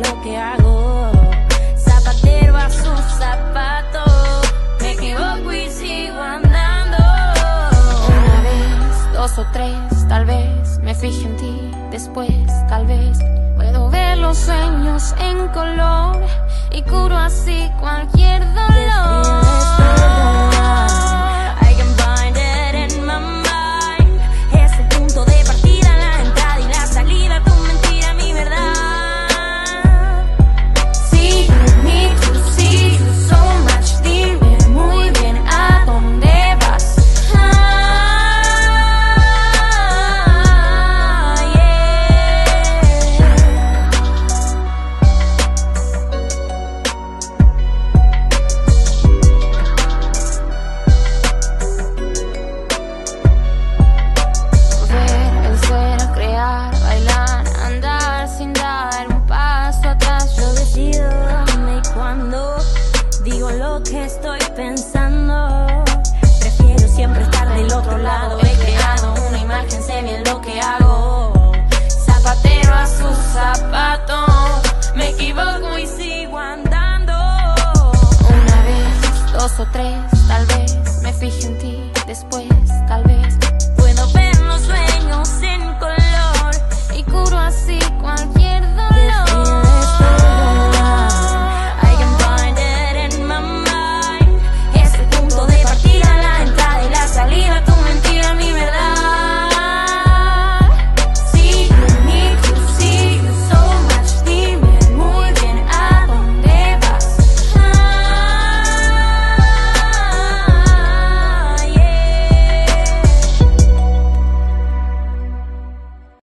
lo que hago. Zapatero a su zapato, me equivoco y sigo andando. Una vez, dos o tres, tal vez me fije en ti. Después, tal vez, puedo ver los sueños en color y curo así cuando. Que estoy pensando. Prefiero siempre estar del otro lado. He creado una imagen, sé bien lo que hago. Zapatero a su zapato. Me equivoco y sigo andando. Una vez, dos o tres, tal vez